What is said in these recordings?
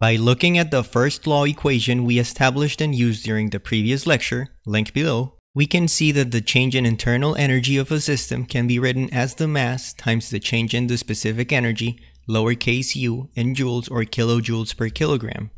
By looking at the first law equation we established and used during the previous lecture, link below, we can see that the change in internal energy of a system can be written as the mass times the change in the specific energy, lowercase u, in joules or kilojoules per kilogram.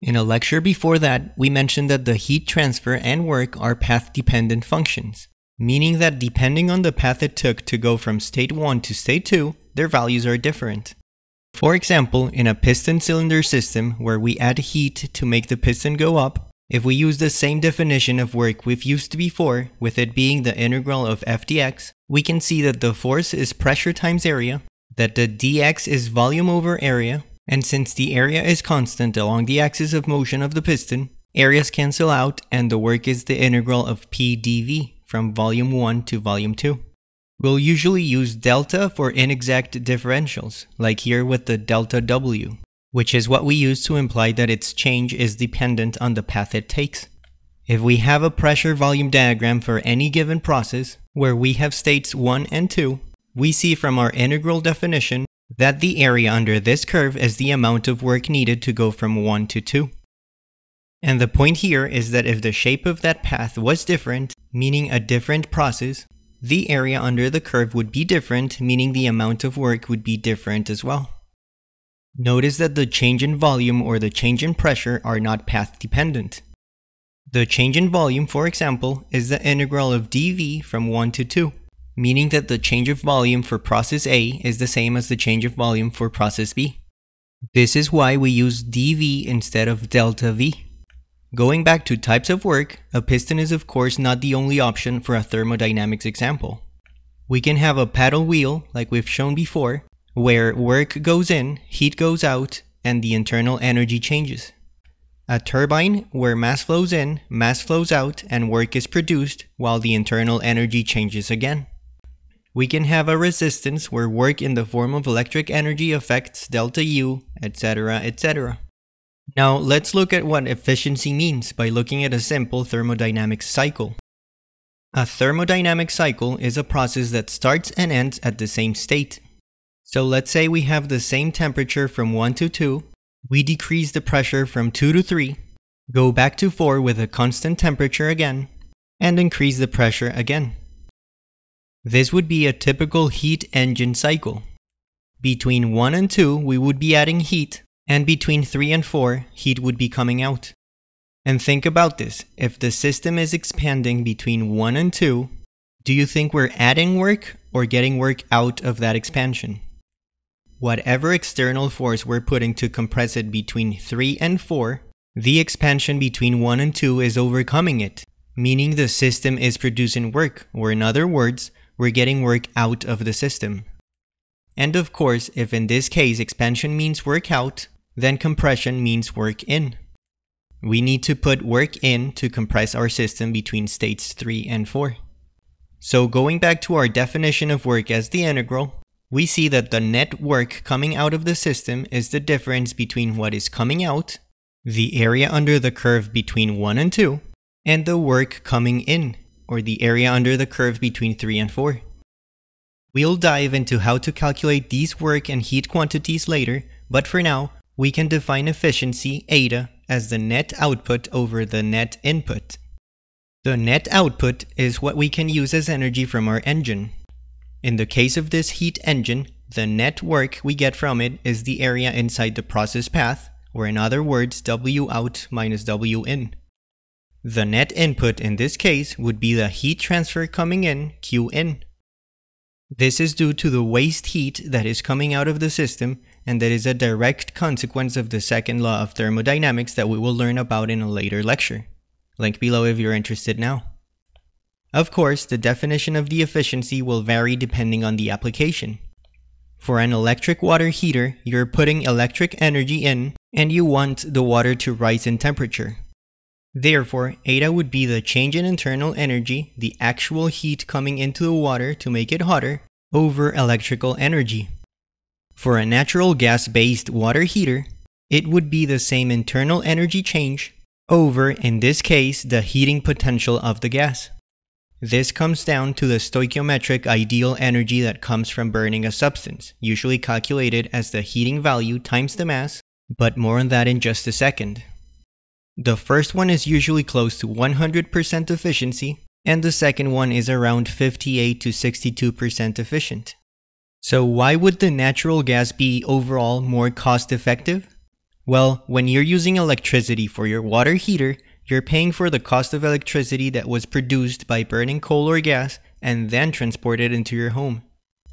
In a lecture before that, we mentioned that the heat transfer and work are path-dependent functions, meaning that depending on the path it took to go from state 1 to state 2, their values are different. For example, in a piston cylinder system where we add heat to make the piston go up, if we use the same definition of work we've used before, with it being the integral of f dx, we can see that the force is pressure times area, that the dx is volume over area, and since the area is constant along the axis of motion of the piston, areas cancel out and the work is the integral of p dv from volume 1 to volume 2. We'll usually use delta for inexact differentials, like here with the delta w, which is what we use to imply that its change is dependent on the path it takes. If we have a pressure volume diagram for any given process, where we have states 1 and 2, we see from our integral definition that the area under this curve is the amount of work needed to go from 1 to 2. And the point here is that if the shape of that path was different, meaning a different process, the area under the curve would be different, meaning the amount of work would be different as well. Notice that the change in volume or the change in pressure are not path dependent. The change in volume, for example, is the integral of dV from 1 to 2 meaning that the change of volume for process A is the same as the change of volume for process B. This is why we use dV instead of delta V. Going back to types of work, a piston is of course not the only option for a thermodynamics example. We can have a paddle wheel, like we've shown before, where work goes in, heat goes out, and the internal energy changes. A turbine, where mass flows in, mass flows out, and work is produced, while the internal energy changes again. We can have a resistance where work in the form of electric energy affects delta U, etc., etc. Now let's look at what efficiency means by looking at a simple thermodynamic cycle. A thermodynamic cycle is a process that starts and ends at the same state. So let's say we have the same temperature from 1 to 2, we decrease the pressure from 2 to 3, go back to 4 with a constant temperature again, and increase the pressure again. This would be a typical heat engine cycle. Between 1 and 2, we would be adding heat, and between 3 and 4, heat would be coming out. And think about this, if the system is expanding between 1 and 2, do you think we're adding work or getting work out of that expansion? Whatever external force we're putting to compress it between 3 and 4, the expansion between 1 and 2 is overcoming it, meaning the system is producing work, or in other words, we're getting work out of the system. And of course, if in this case expansion means work out, then compression means work in. We need to put work in to compress our system between states 3 and 4. So going back to our definition of work as the integral, we see that the net work coming out of the system is the difference between what is coming out, the area under the curve between 1 and 2, and the work coming in, or the area under the curve between 3 and 4. We'll dive into how to calculate these work and heat quantities later, but for now, we can define efficiency, eta, as the net output over the net input. The net output is what we can use as energy from our engine. In the case of this heat engine, the net work we get from it is the area inside the process path, or in other words, W out minus W in. The net input in this case would be the heat transfer coming in, Q in. This is due to the waste heat that is coming out of the system and that is a direct consequence of the second law of thermodynamics that we will learn about in a later lecture. Link below if you're interested now. Of course, the definition of the efficiency will vary depending on the application. For an electric water heater, you're putting electric energy in and you want the water to rise in temperature. Therefore, eta would be the change in internal energy, the actual heat coming into the water to make it hotter, over electrical energy. For a natural gas-based water heater, it would be the same internal energy change over, in this case, the heating potential of the gas. This comes down to the stoichiometric ideal energy that comes from burning a substance, usually calculated as the heating value times the mass but more on that in just a second. The first one is usually close to 100% efficiency, and the second one is around 58 to 62% efficient. So why would the natural gas be overall more cost effective? Well, when you're using electricity for your water heater, you're paying for the cost of electricity that was produced by burning coal or gas and then transported into your home.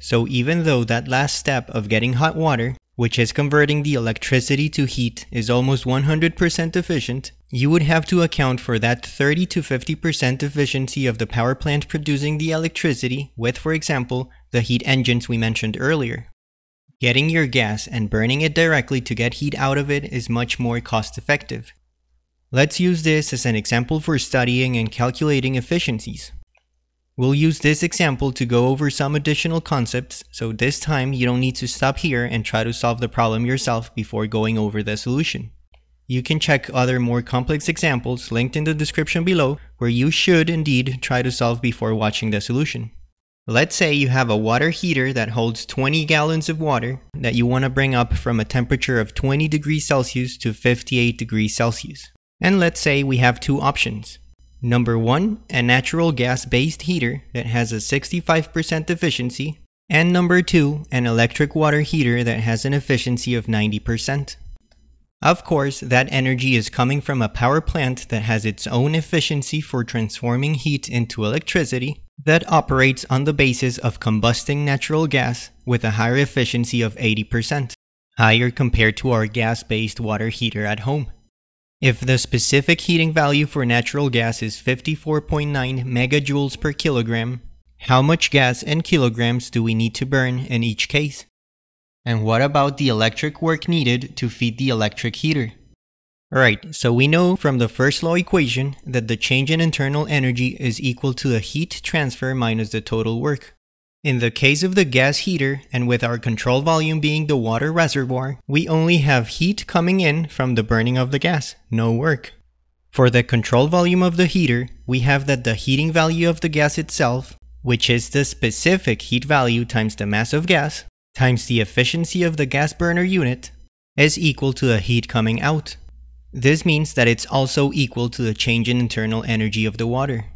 So even though that last step of getting hot water, which is converting the electricity to heat, is almost 100% efficient, you would have to account for that 30 to 50% efficiency of the power plant producing the electricity with, for example, the heat engines we mentioned earlier. Getting your gas and burning it directly to get heat out of it is much more cost effective. Let's use this as an example for studying and calculating efficiencies. We'll use this example to go over some additional concepts, so this time you don't need to stop here and try to solve the problem yourself before going over the solution. You can check other more complex examples linked in the description below where you should indeed try to solve before watching the solution. Let's say you have a water heater that holds 20 gallons of water that you want to bring up from a temperature of 20 degrees Celsius to 58 degrees Celsius. And let's say we have two options. Number one, a natural gas based heater that has a 65% efficiency. And number two, an electric water heater that has an efficiency of 90%. Of course, that energy is coming from a power plant that has its own efficiency for transforming heat into electricity that operates on the basis of combusting natural gas with a higher efficiency of 80%, higher compared to our gas based water heater at home. If the specific heating value for natural gas is 54.9 megajoules per kilogram, how much gas in kilograms do we need to burn in each case? And what about the electric work needed to feed the electric heater? Alright, so we know from the first law equation that the change in internal energy is equal to the heat transfer minus the total work. In the case of the gas heater, and with our control volume being the water reservoir, we only have heat coming in from the burning of the gas, no work. For the control volume of the heater, we have that the heating value of the gas itself, which is the specific heat value times the mass of gas, times the efficiency of the gas burner unit, is equal to the heat coming out. This means that it's also equal to the change in internal energy of the water.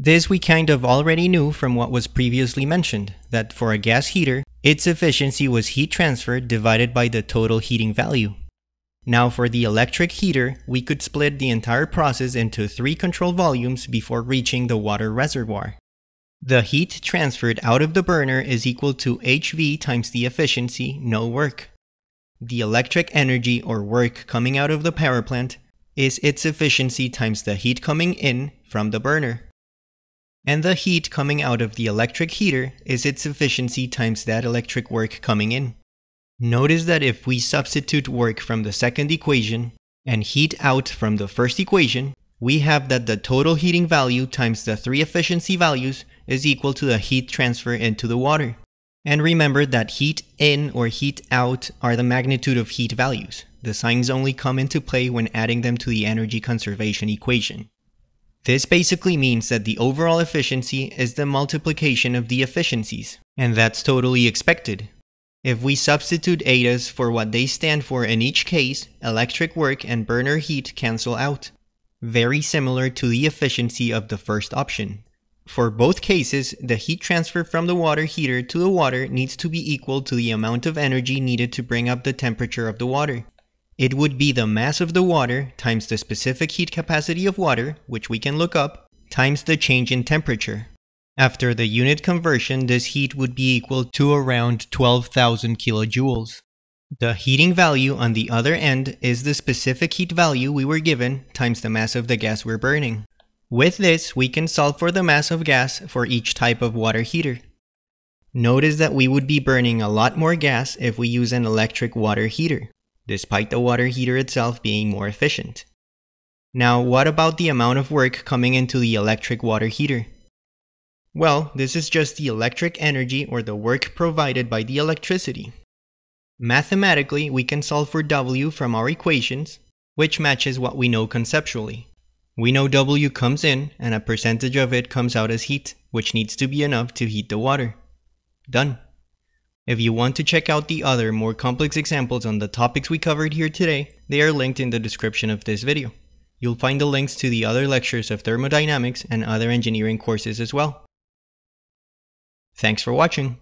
This we kind of already knew from what was previously mentioned, that for a gas heater, its efficiency was heat transfer divided by the total heating value. Now for the electric heater, we could split the entire process into three control volumes before reaching the water reservoir. The heat transferred out of the burner is equal to HV times the efficiency, no work. The electric energy or work coming out of the power plant is its efficiency times the heat coming in from the burner and the heat coming out of the electric heater is its efficiency times that electric work coming in. Notice that if we substitute work from the second equation and heat out from the first equation, we have that the total heating value times the three efficiency values is equal to the heat transfer into the water. And remember that heat in or heat out are the magnitude of heat values. The signs only come into play when adding them to the energy conservation equation. This basically means that the overall efficiency is the multiplication of the efficiencies, and that's totally expected. If we substitute etas for what they stand for in each case, electric work and burner heat cancel out. Very similar to the efficiency of the first option. For both cases, the heat transfer from the water heater to the water needs to be equal to the amount of energy needed to bring up the temperature of the water. It would be the mass of the water times the specific heat capacity of water, which we can look up, times the change in temperature. After the unit conversion, this heat would be equal to around 12,000 kilojoules. The heating value on the other end is the specific heat value we were given times the mass of the gas we're burning. With this, we can solve for the mass of gas for each type of water heater. Notice that we would be burning a lot more gas if we use an electric water heater despite the water heater itself being more efficient. Now, what about the amount of work coming into the electric water heater? Well, this is just the electric energy or the work provided by the electricity. Mathematically, we can solve for W from our equations, which matches what we know conceptually. We know W comes in and a percentage of it comes out as heat, which needs to be enough to heat the water. Done. If you want to check out the other more complex examples on the topics we covered here today, they are linked in the description of this video. You'll find the links to the other lectures of thermodynamics and other engineering courses as well. Thanks for watching.